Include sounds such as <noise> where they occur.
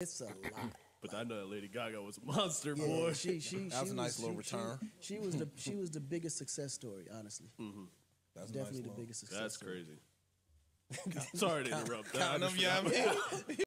It's a lot. But I know that Lady Gaga was a monster, Yeah, boy. she she That was a nice little return. She, she was the she was the <laughs> biggest success story, honestly. Mm-hmm. That's Definitely nice the biggest success. That's story. crazy. <laughs> Sorry to interrupt. that. I Counting them, yeah, <laughs> I